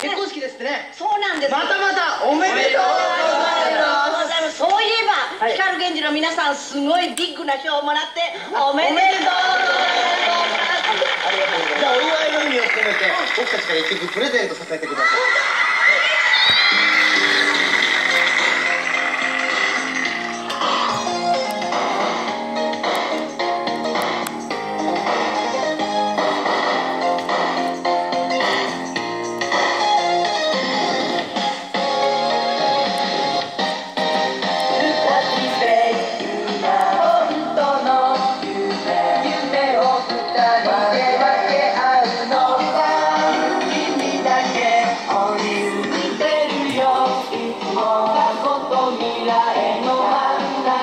結婚式ですってねそうなんですまたまたおめでとうございますそういえば、はい、光源氏の皆さんすごいビッグな賞をもらっておめでとうございますじゃあお祝いの意味を込めて僕たちから一曲プレゼントさせてください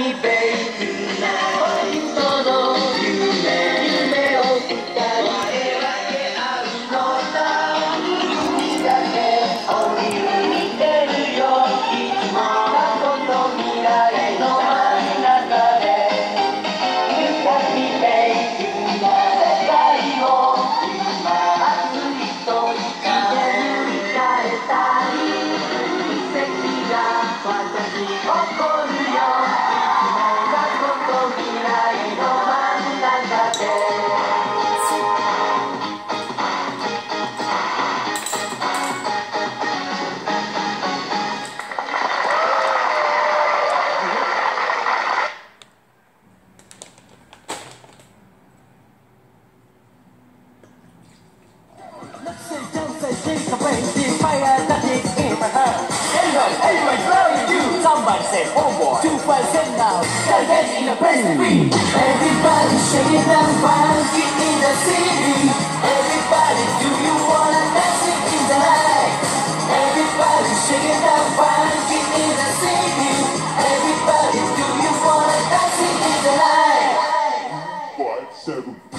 me, baby. out. Start getting the place to be. Everybody shaking the funky in the city. Everybody, do you wanna dance in the night? Everybody shaking the funky in the city. Everybody, do you wanna dance in the night? Five,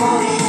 won't